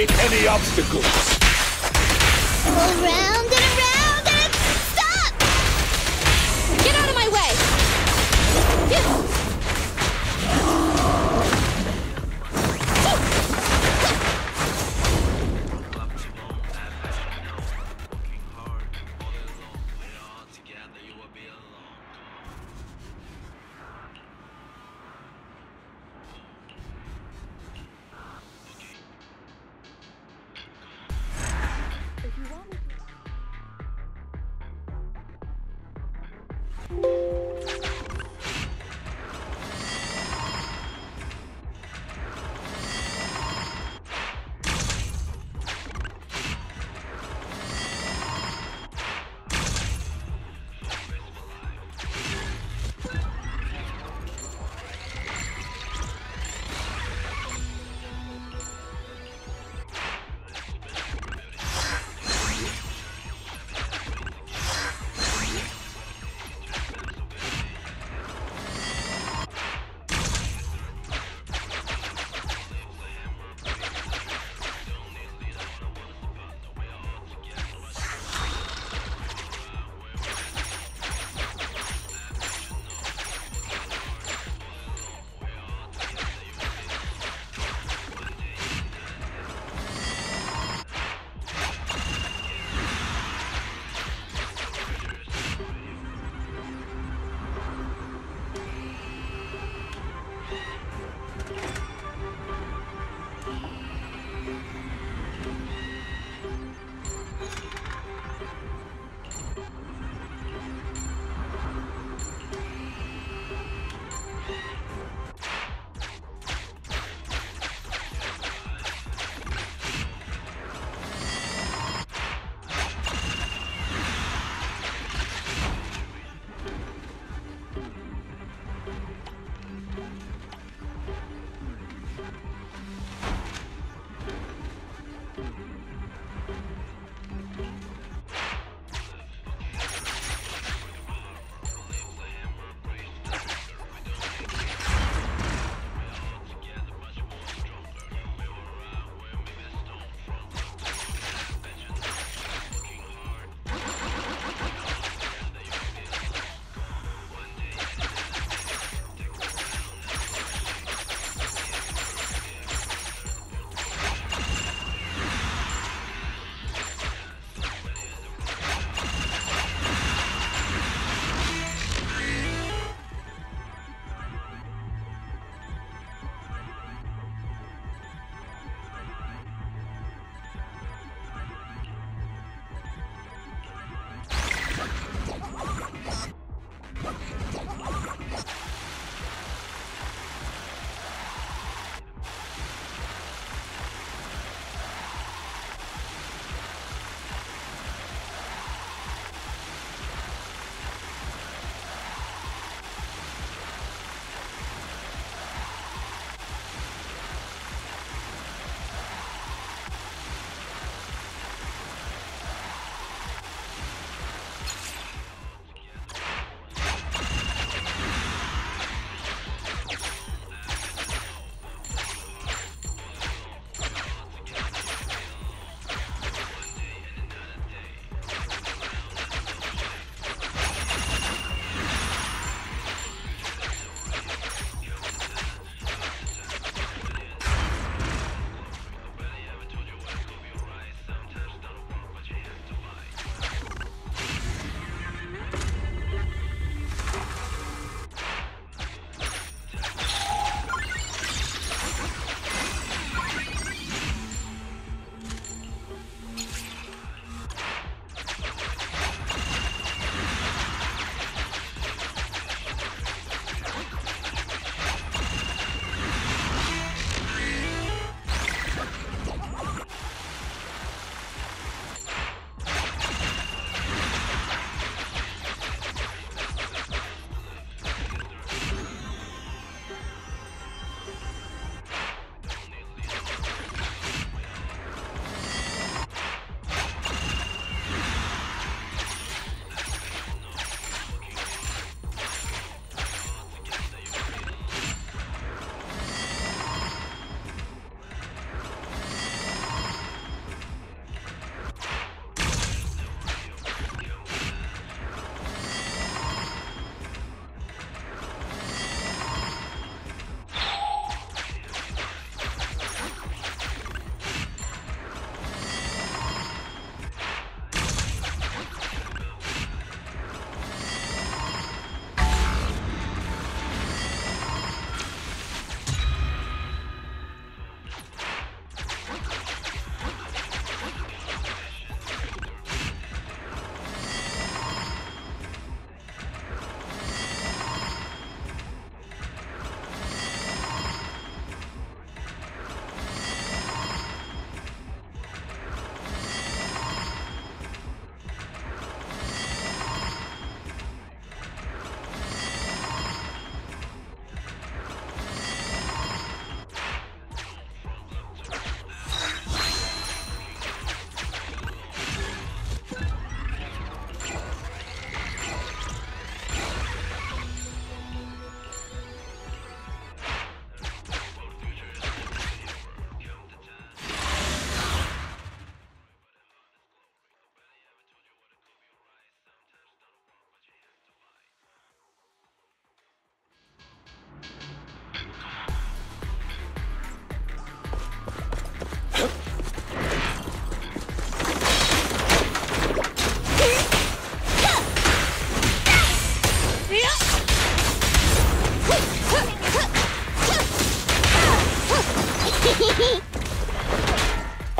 eliminate any obstacles. Bye.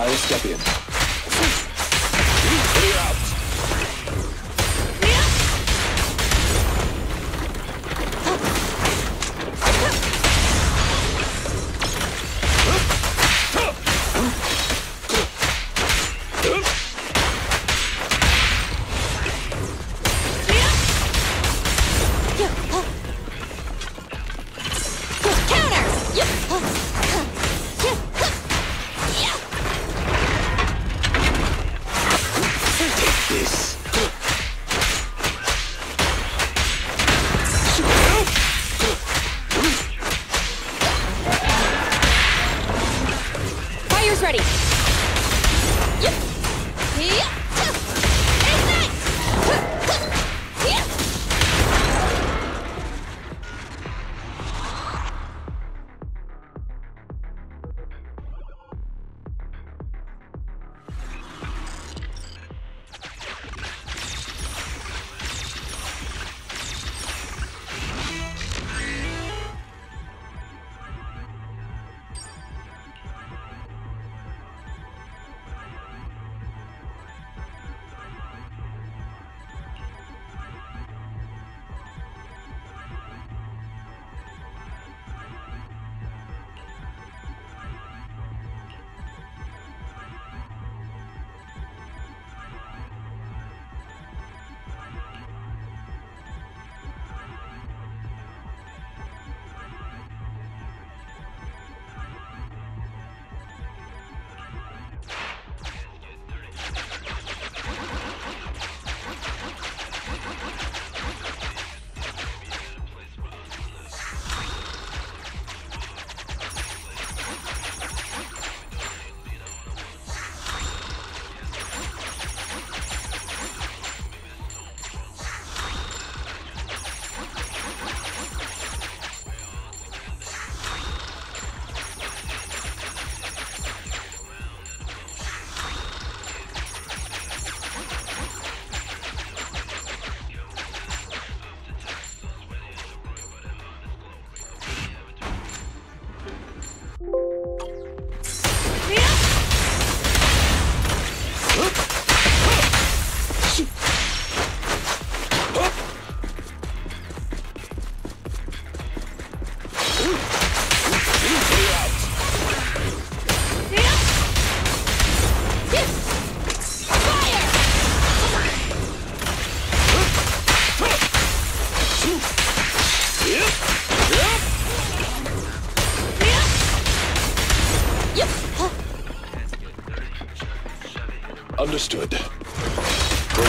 I will step in.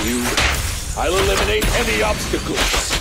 You, I'll eliminate any obstacles.